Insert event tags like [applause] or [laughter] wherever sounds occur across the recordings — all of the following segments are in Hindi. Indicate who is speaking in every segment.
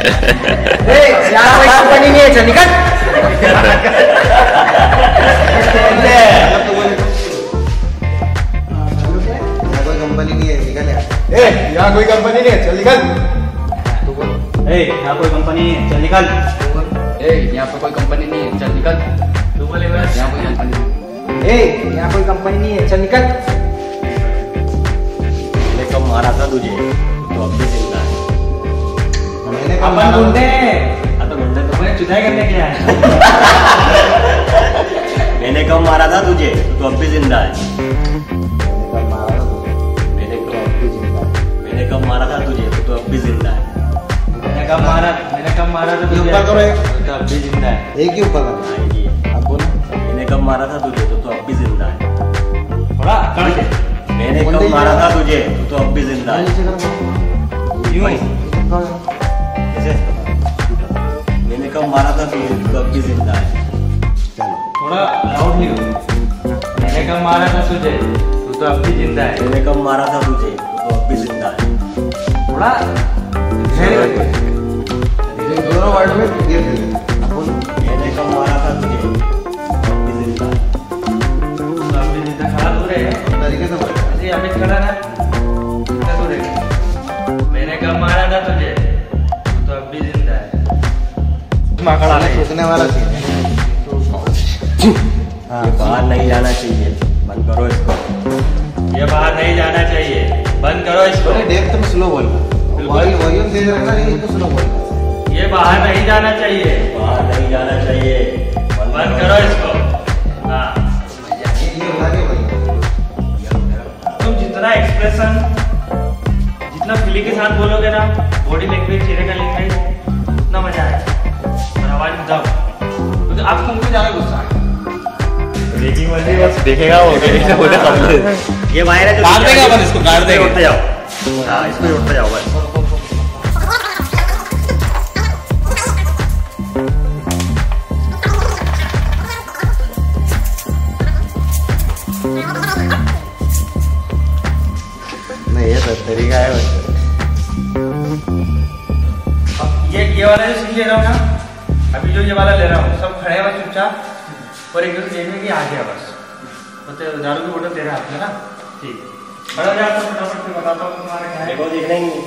Speaker 1: ए यहाँ कोई कंपनी नहीं है चल निकल
Speaker 2: कोई कंपनी नहीं है निकल यार
Speaker 3: ए यहाँ कोई कंपनी नहीं है चल निकल
Speaker 4: ए यहाँ कोई कंपनी है चल निकल
Speaker 5: ए यहाँ पे कोई कंपनी नहीं है चल निकल
Speaker 4: तू बोले बस
Speaker 5: यहाँ कोई कंपनी नहीं
Speaker 1: ए यहाँ कोई कंपनी नहीं है चल निकल
Speaker 6: मैंने कब मारा था तुझे तो अब भी है।
Speaker 4: अपन हैं
Speaker 6: हाँ तो ढूंढे तो
Speaker 4: चुनाई करने के आया
Speaker 6: मैंने कब मारा था तुझे? तो अब भी ज़िंदा है।
Speaker 2: मैंने कब मारा था तुझे?
Speaker 6: मैंने
Speaker 2: तो अब भी ज़िंदा है।
Speaker 6: मैंने कब मारा था तुझे? तो अब भी ज़िंदा है।
Speaker 4: मैंने कब मारा मैंने कब मारा था तुझे?
Speaker 2: ऊपर करो
Speaker 4: तो अब भी ज़िंदा है।
Speaker 2: एक ही ऊपर करना
Speaker 6: हाँ
Speaker 2: अब बोलो।
Speaker 6: मैंने कब मारा था तुझे? तो तो अब भी ज़िंदा है।
Speaker 4: थोड़ा
Speaker 6: मैंने कब मारा था तुझे? तो तो अब भी ज़िंदा है। मारा था तो अब भी ज़िंदा है
Speaker 2: चलो।
Speaker 4: थोड़ा लाउडली हो मैंने कब मारा था तुझे? तू तो अब भी ज़िंदा है।
Speaker 6: मैंने कब मारा था तुझे? तो अब भी ज़िंदा है।
Speaker 4: थोड़ा
Speaker 2: दोनों वर्ड में क्लियर सोचने वाला सीन है हाँ
Speaker 6: बाहर नहीं जाना चाहिए। बंद करो इसको।
Speaker 4: ये बाहर नहीं जाना चाहिए। बंद करो इसको।
Speaker 2: थोड़े डेप्थ में स्लो बोलना। वॉल्यूम वॉल्यूम तेज रखना नहीं तो स्लो बोलना
Speaker 4: ये बाहर नहीं जाना चाहिए।
Speaker 6: बाहर नहीं जाना चाहिए।
Speaker 4: बंद करो इसको। हाँ। तुम जितना एक्सप्रेशन जितना फीलिंग के साथ बोलोगे ना बॉडी लैंग्वेज चेहरे का लैंग्वेज उतना मज़ा आएगा। आवाज़ क्योंकि आपको मुझे ज़्यादा गुस्सा है।
Speaker 6: ब्रेकिंग वाली बस देखेगा वो देखेगा बोले सब [laughs] ये वायर है जो
Speaker 3: काट देगा अपन इसको, काट देगा।
Speaker 6: उठते जाओ। हाँ इसको उठ उठते जाओ बस।
Speaker 4: जो ये वाला ले रहा हूँ। सब खड़े हैं बस चुपचाप। और एक दूसरे देखने भी आ गया बस। तो दारू की बोतल दे रहा है ना? ठीक। है बड़ा जाता हूँ तो फटाफट से बताता हूँ तुम्हारे क्या है।
Speaker 6: देखो देखना ही नहीं।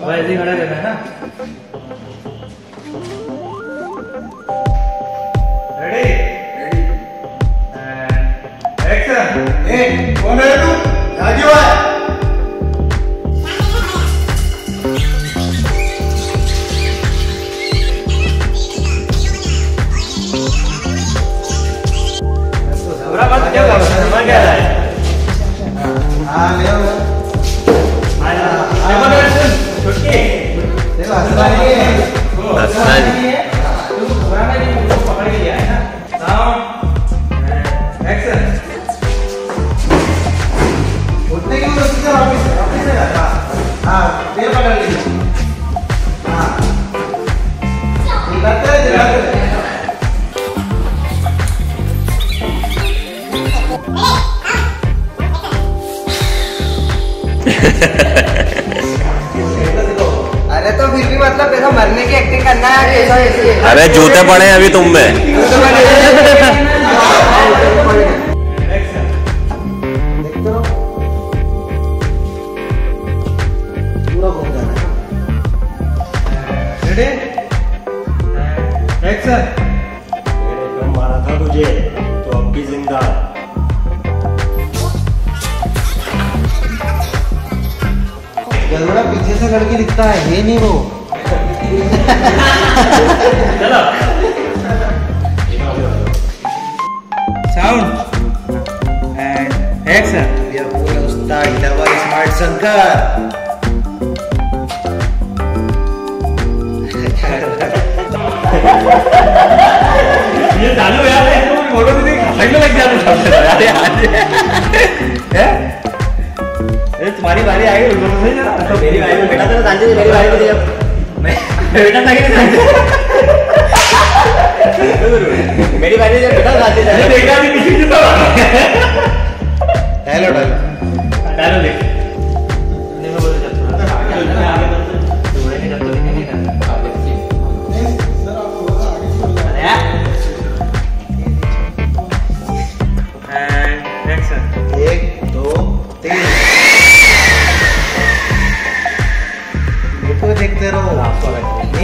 Speaker 4: वो ऐसे ही खड़ा रहना है ना?
Speaker 2: ये पकड़ लीजिए। हाँ।
Speaker 1: अरे तो फिर भी मतलब ऐसा मरने की एक्टिंग करना है
Speaker 6: अरे जूते पड़े हैं अभी तुम में।
Speaker 4: रेडी एक्शन
Speaker 6: मैंने कब मारा था तुझे तो अब भी ज़िंदा
Speaker 2: गलबड़ा पीछे से लड़की दिखता है ये नहीं वो?
Speaker 4: चलो। साउंड एंड एक्शन
Speaker 2: ये पूरे उस्ताद डबल स्मार्ट शंकर
Speaker 4: तुम्हारी बारी आई बोलो तो सही जरा तो
Speaker 6: मेरी बारी में बेटा तो सांझे थे मेरी बारी में जब
Speaker 4: मैं बेटा था कि नहीं
Speaker 6: मेरी बारी जब बेटा गाते
Speaker 4: मैंने
Speaker 6: जाए
Speaker 4: देखा भी किसी की तो
Speaker 2: हेलो डालो
Speaker 4: डालो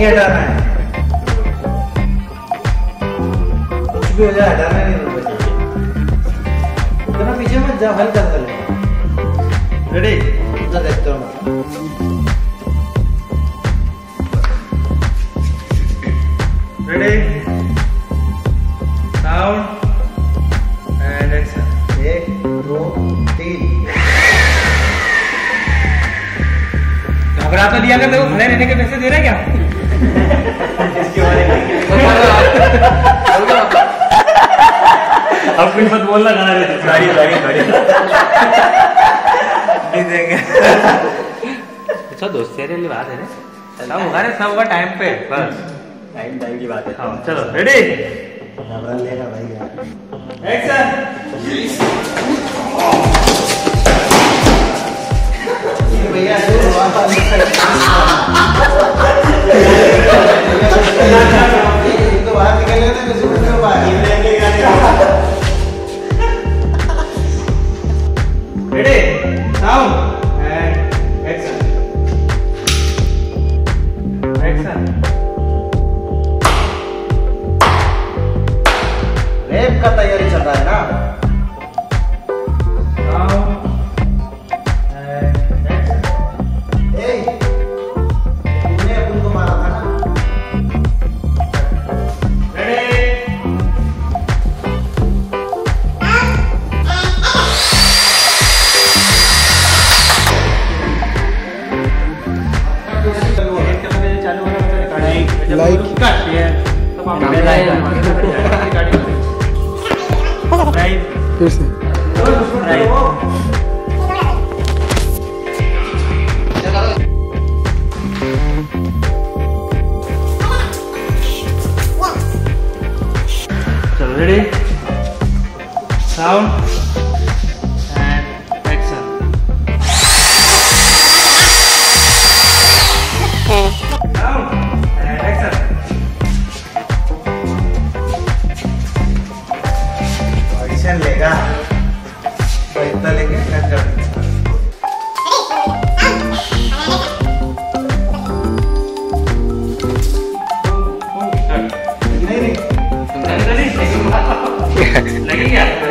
Speaker 4: नहीं
Speaker 2: हटाना है। कुछ भी हो जाए, हटाना नहीं है बच्चे उतना पीछे मत जा हल कर दे
Speaker 4: रेडी
Speaker 2: उतना देखते रहो
Speaker 4: रेडी साउंड एंड एक्शन
Speaker 2: एक, दो, तीन।
Speaker 4: घबरा तो दिया कर, देखो, खड़े रहने के पैसे दे रहे क्या? अब कुछ मत बोलना गाना रहते
Speaker 6: गाड़ी गाड़ी गाड़ी।
Speaker 4: नहीं देंगे। अच्छा दोस्ती वाली बात है रे सब होगा रे सब होगा टाइम पे बस।
Speaker 6: टाइम टाइम की बात है।
Speaker 4: हाँ चलो रेडी
Speaker 2: लेगा भाई। यार
Speaker 4: एक्शन
Speaker 2: चलो
Speaker 4: रेडी साउंड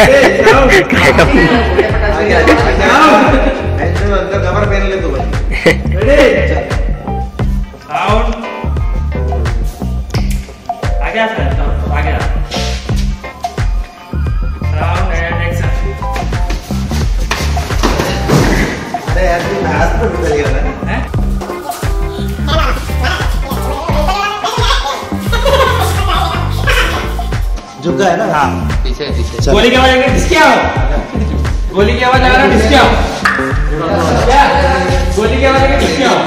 Speaker 2: सही
Speaker 4: रेडी साउंड
Speaker 2: आगे आगे
Speaker 4: साउंड आगे आ आगे साउंड एंड एक्शन
Speaker 2: अरे यार तू नाराज़ तो निकल गया ना झुका है ना?
Speaker 4: हाँ।
Speaker 5: पीछे पीछे।
Speaker 4: गोली की आवाज़ आएगी किसकी आओ? गोली की आवाज़ आ रहा है? गोली की आवाज़ आएगी किसकी आओ?